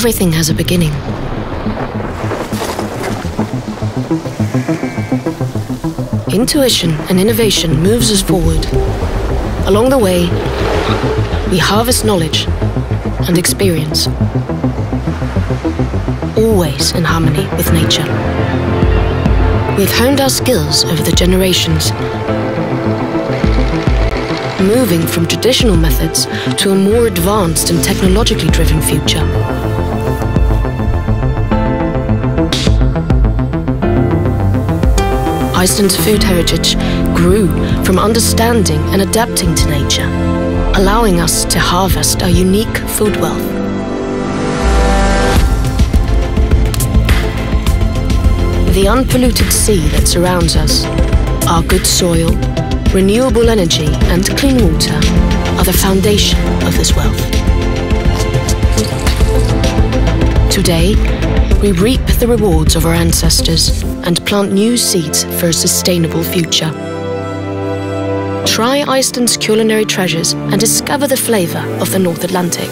Everything has a beginning. Intuition and innovation moves us forward. Along the way, we harvest knowledge and experience, always in harmony with nature. We've honed our skills over the generations, moving from traditional methods to a more advanced and technologically driven future. Iceland's food heritage grew from understanding and adapting to nature, allowing us to harvest our unique food wealth. The unpolluted sea that surrounds us, our good soil, renewable energy, and clean water are the foundation of this wealth. Today, we reap the rewards of our ancestors and plant new seeds for a sustainable future. Try Iceland's culinary treasures and discover the flavour of the North Atlantic.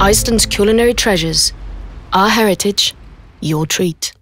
Iceland's culinary treasures, our heritage, your treat.